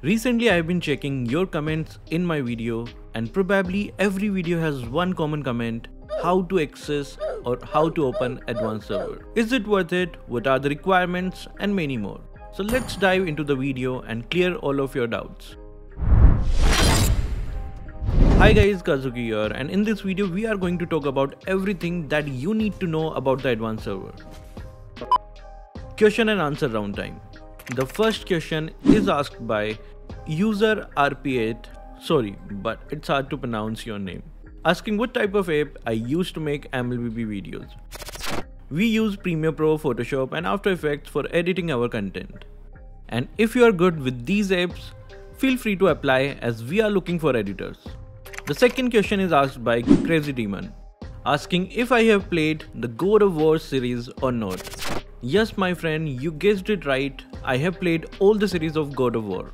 Recently I have been checking your comments in my video and probably every video has one common comment how to access or how to open advanced server. Is it worth it? What are the requirements and many more. So let's dive into the video and clear all of your doubts. Hi guys, Kazuki here and in this video we are going to talk about everything that you need to know about the advanced server. Question and answer round time. The first question is asked by user RP8, sorry but it's hard to pronounce your name asking what type of app I use to make MLBB videos. We use Premiere Pro, Photoshop and After Effects for editing our content. And if you are good with these apps, feel free to apply as we are looking for editors. The second question is asked by Crazy Demon, asking if I have played the God of War series or not. Yes my friend, you guessed it right, I have played all the series of God of War.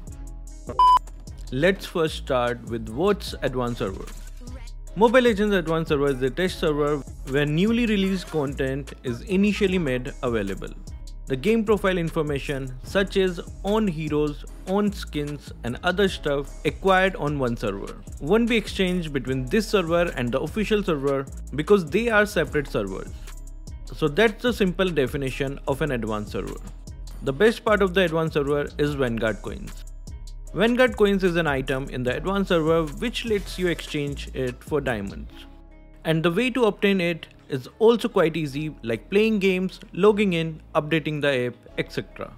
Let's first start with what's Advanced Server. Mobile Legends Advanced Server is a test server where newly released content is initially made available. The game profile information such as on heroes, on skins and other stuff acquired on one server won't be exchanged between this server and the official server because they are separate servers. So that's the simple definition of an advanced server. The best part of the advanced server is Vanguard coins. Vanguard coins is an item in the advanced server which lets you exchange it for diamonds. And the way to obtain it is also quite easy like playing games, logging in, updating the app, etc.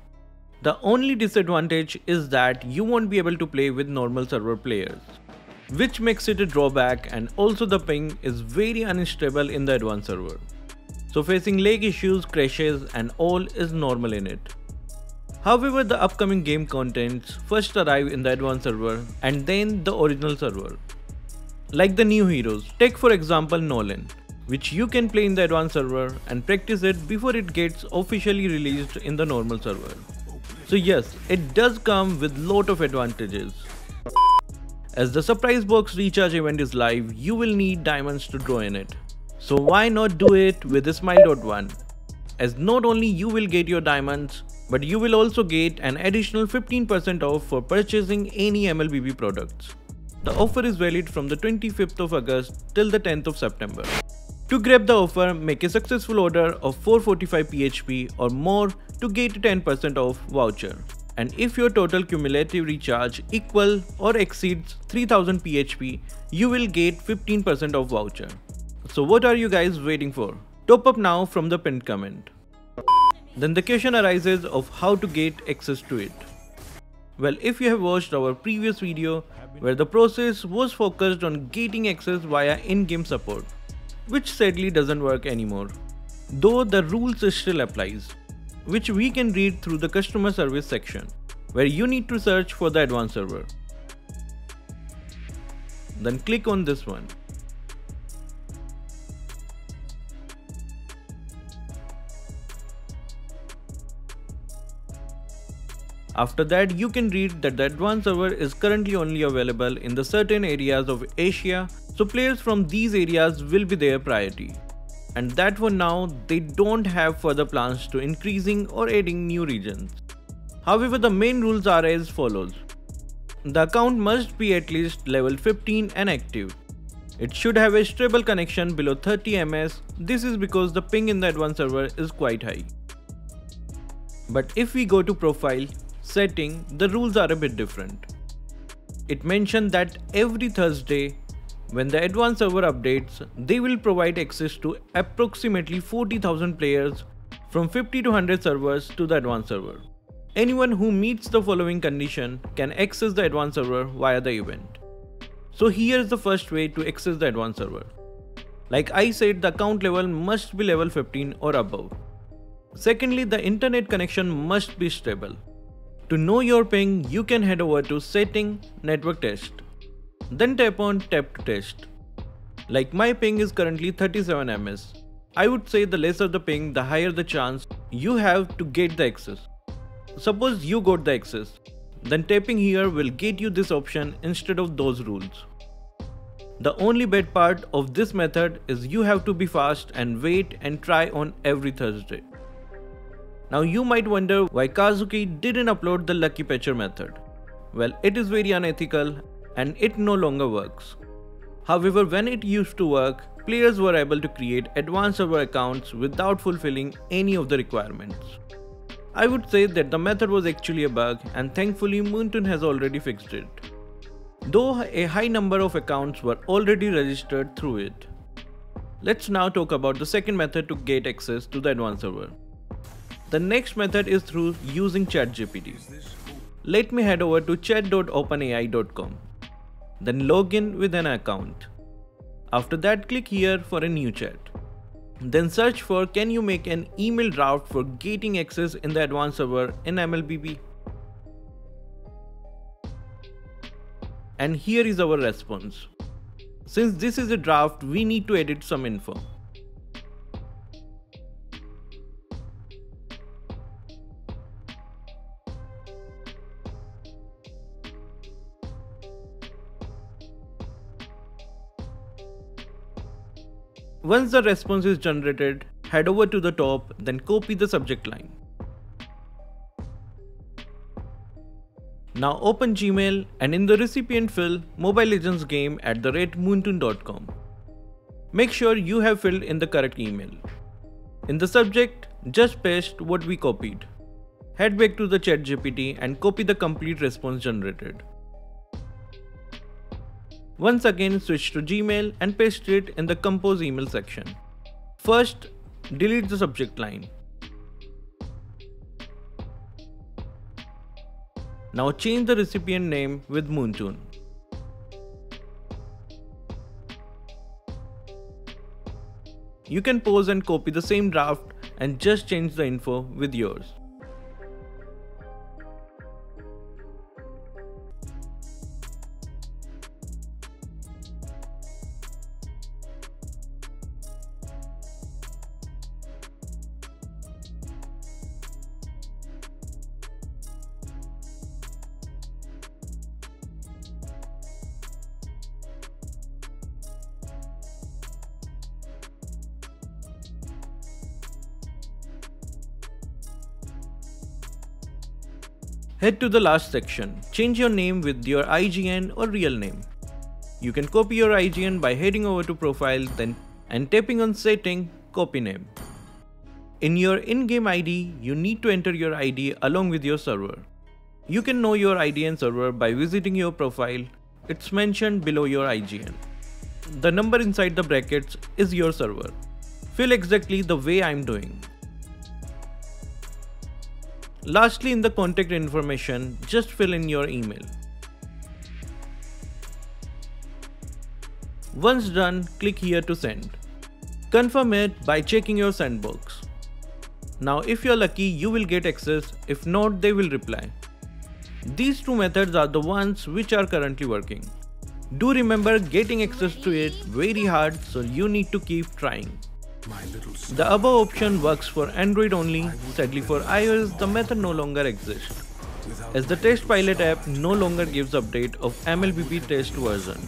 The only disadvantage is that you won't be able to play with normal server players, which makes it a drawback and also the ping is very unstable in the advanced server. So facing lag issues, crashes and all is normal in it. However, the upcoming game contents first arrive in the advanced server and then the original server. Like the new heroes, take for example Nolan, which you can play in the advanced server and practice it before it gets officially released in the normal server. So yes, it does come with lot of advantages. As the surprise box recharge event is live, you will need diamonds to draw in it. So why not do it with the Smile.one? As not only you will get your diamonds, but you will also get an additional 15% off for purchasing any MLBB products. The offer is valid from the 25th of August till the 10th of September. To grab the offer, make a successful order of 445 PHP or more to get a 10% off voucher. And if your total cumulative recharge equal or exceeds 3000 PHP, you will get 15% off voucher. So what are you guys waiting for? Top up now from the pinned comment. Then the question arises of how to get access to it. Well, if you have watched our previous video where the process was focused on getting access via in-game support, which sadly doesn't work anymore. Though the rules still applies, which we can read through the customer service section, where you need to search for the advanced server. Then click on this one. After that, you can read that the advanced server is currently only available in the certain areas of Asia, so players from these areas will be their priority. And that for now, they don't have further plans to increasing or adding new regions. However, the main rules are as follows. The account must be at least level 15 and active. It should have a stable connection below 30 ms. This is because the ping in the advanced server is quite high. But if we go to profile, setting, the rules are a bit different. It mentioned that every Thursday, when the advanced server updates, they will provide access to approximately 40,000 players from 50 to 100 servers to the advanced server. Anyone who meets the following condition can access the advanced server via the event. So here is the first way to access the advanced server. Like I said, the account level must be level 15 or above. Secondly, the internet connection must be stable. To know your ping, you can head over to Setting Network Test. Then tap on Tap to Test. Like my ping is currently 37 ms. I would say the lesser the ping, the higher the chance you have to get the access. Suppose you got the access, then tapping here will get you this option instead of those rules. The only bad part of this method is you have to be fast and wait and try on every Thursday. Now you might wonder why Kazuki didn't upload the lucky patcher method. Well, it is very unethical and it no longer works. However, when it used to work, players were able to create advanced server accounts without fulfilling any of the requirements. I would say that the method was actually a bug and thankfully Moonton has already fixed it. Though a high number of accounts were already registered through it. Let's now talk about the second method to get access to the advanced server. The next method is through using ChatGPT. Let me head over to chat.openai.com. Then log in with an account. After that click here for a new chat. Then search for can you make an email draft for getting access in the advanced server in MLBB. And here is our response. Since this is a draft, we need to edit some info. Once the response is generated, head over to the top, then copy the subject line. Now open Gmail and in the recipient fill Mobile Legends game at the rate moonton.com. Make sure you have filled in the correct email. In the subject, just paste what we copied. Head back to the ChatGPT and copy the complete response generated. Once again switch to Gmail and paste it in the compose email section. First, delete the subject line. Now change the recipient name with Moonton. You can pause and copy the same draft and just change the info with yours. Head to the last section. Change your name with your IGN or real name. You can copy your IGN by heading over to profile then and tapping on setting copy name. In your in-game ID, you need to enter your ID along with your server. You can know your ID and server by visiting your profile. It's mentioned below your IGN. The number inside the brackets is your server. Fill exactly the way I'm doing. Lastly, in the contact information, just fill in your email. Once done, click here to send. Confirm it by checking your sendbox. Now if you're lucky, you will get access, if not, they will reply. These two methods are the ones which are currently working. Do remember getting access to it very hard so you need to keep trying. The above option works for Android only, sadly for iOS the method no longer exists, as the test pilot app no longer gives update of MLBB test version.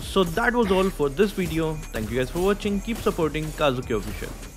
So that was all for this video, thank you guys for watching, keep supporting Kazuki Official.